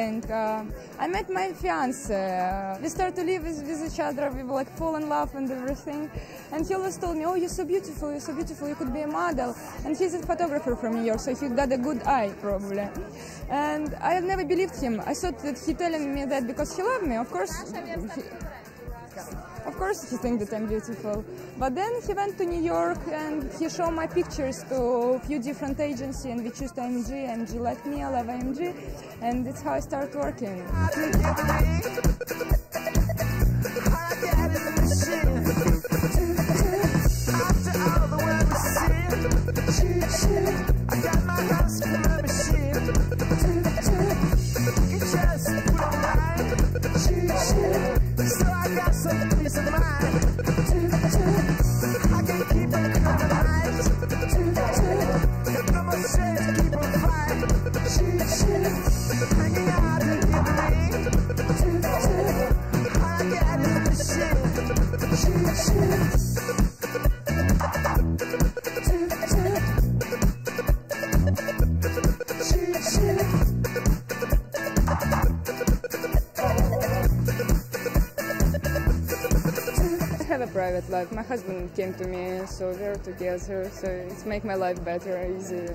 I? Uh, I met my fiance. Uh, we started to live with, with each other. We were like fall in love and everything. And he always told me, "Oh, you're so beautiful. You're so beautiful. You could be a model." And he's a photographer from New York, so he got a good eye probably. And I have never believed him. I thought that he telling me that because he loved me. Of course, he, course he thinks that I'm beautiful. But then he went to New York and he showed my pictures to a few different agencies and we chose IMG. IMG liked me, I love IMG. And that's how I started working. private life. My husband came to me, so we're together. So it's make my life better, easier.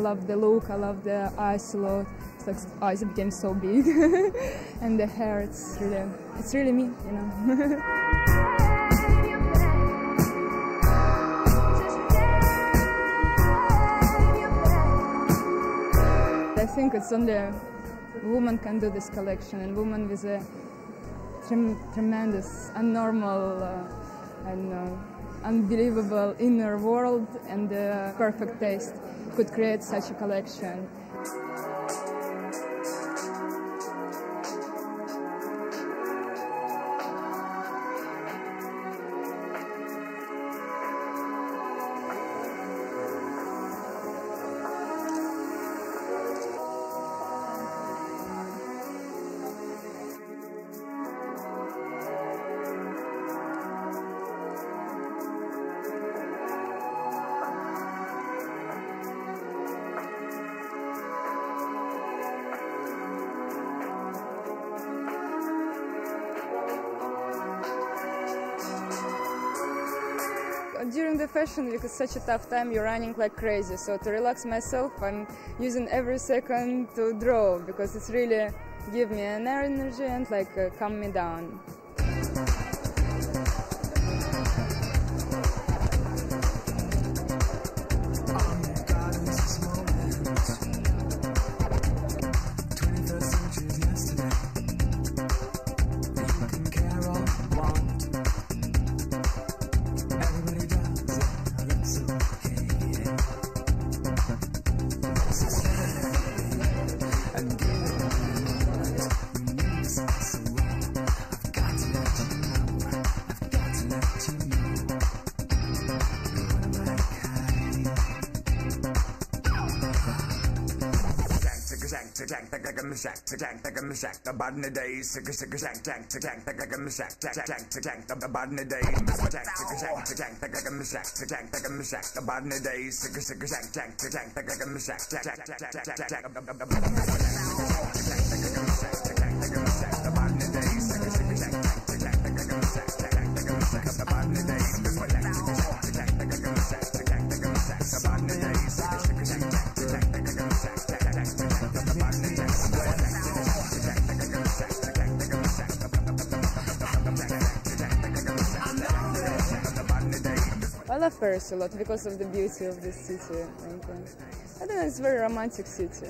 Love the look, I love the eyes a lot. It's like eyes became so big, and the hair. It's really, it's really me, you know. I think it's only a woman can do this collection, and woman with a trem- tremendous, abnormal, uh, and uh, unbelievable inner world and uh, perfect taste could create such a collection. during the fashion week, it's such a tough time, you're running like crazy. So to relax myself, I'm using every second to draw because it's really give me an energy and like uh, calm me down. Tank, tank, tank, tank, shack, tank, tank, shack, the body days, sick, sick, shank, tank, tank, tank, tank, shack, tank, tank, tank, the body days, tank, tank, tank, tank, tank, shack, tank, tank, shack, the body days, sick, sick, shank, tank, tank, tank, tank, shack, tank, tank, tank, tank, tank, the body days, love Paris a lot because of the beauty of this city. I know, it's a very romantic city.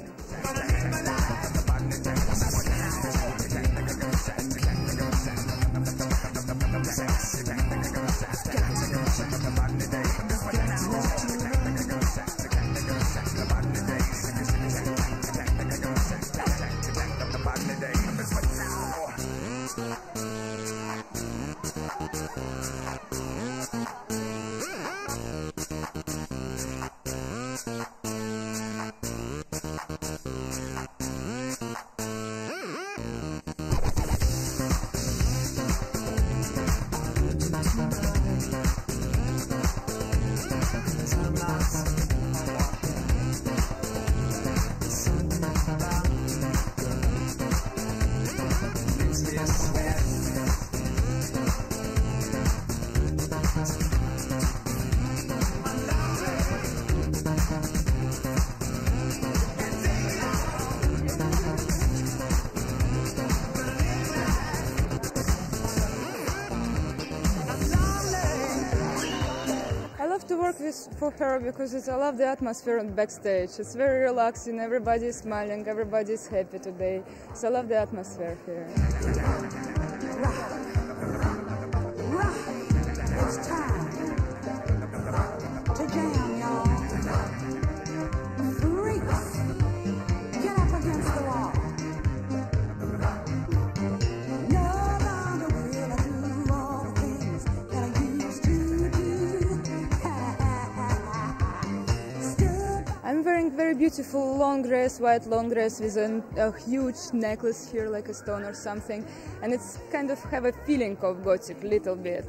To work with for her because I love the atmosphere on backstage. It's very relaxing. Everybody's smiling. Everybody's happy today. So I love the atmosphere here. Very beautiful long dress, white long dress with an, a huge necklace here, like a stone or something, and it's kind of have a feeling of gothic, little bit.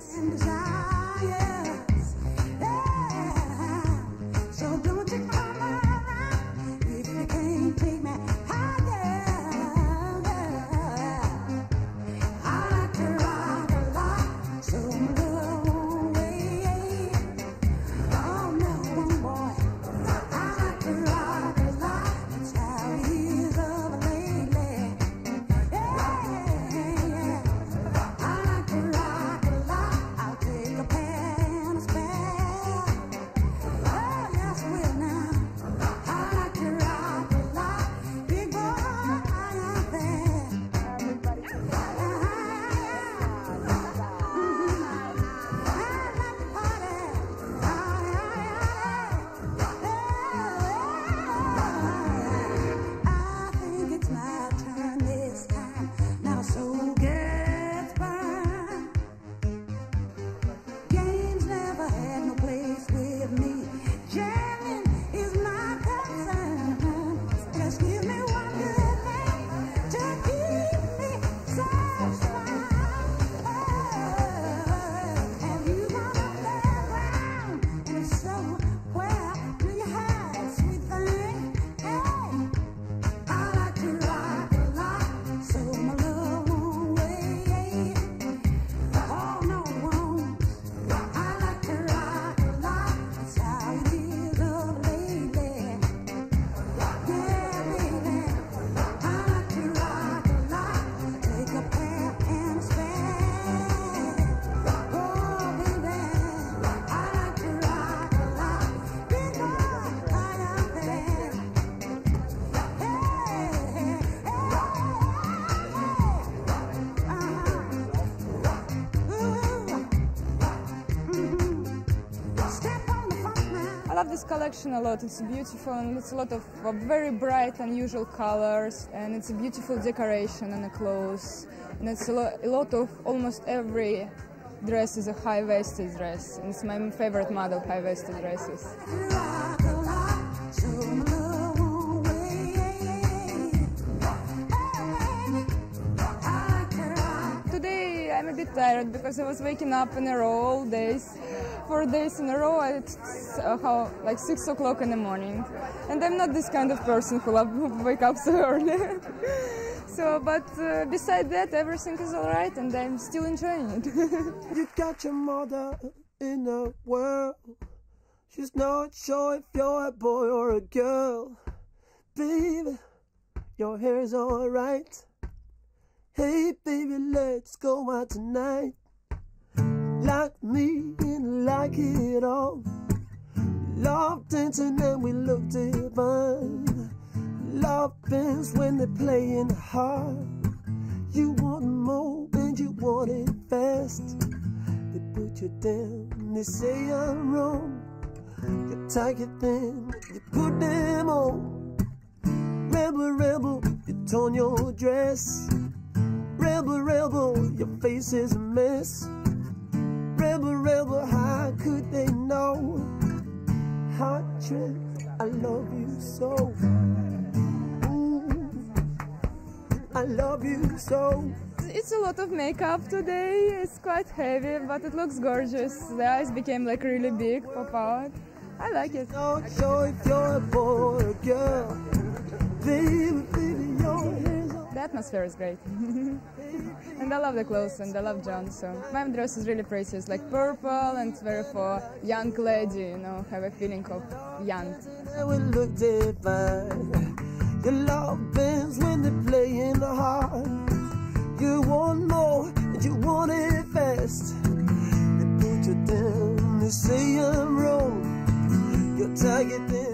love this collection a lot. It's beautiful and it's a lot of very bright, unusual colors, and it's a beautiful decoration and the clothes. And it's a, lo- a lot of almost every dress is a high-waisted dress, and it's my favorite model high-waisted dresses. Today I'm a bit tired because I was waking up in a row all days four days in a row at uh, how like six o'clock in the morning, and I'm not this kind of person who love wake up so early. so, but uh, beside that, everything is all right, and I'm still enjoying it. You got your mother in the world. She's not sure if you're a boy or a girl. Baby, your hair's alright. Hey, baby, let's go out tonight. Like me and like it all. Love dancing and we look divine. Love bends when they're playing hard. You want more and you want it fast. They put you down, they say I'm wrong. You take it then, you put them on. Rebel, rebel, you torn your dress. Rebel, rebel, your face is a mess. Rebel, how could they know? Trick, I love you so. Mm, I love you so. It's a lot of makeup today. It's quite heavy, but it looks gorgeous. The eyes became like really big, pop out. I like it. Not sure if you're a boy or girl. Baby, the atmosphere is great. and I love the clothes and I love John, so my dress is really pretty. It's like purple and very for young lady, you know, have a feeling of young. Your love bands when they play in the heart. You want more and you want it fast. They put you down, they say I'm wrong. You're targeted.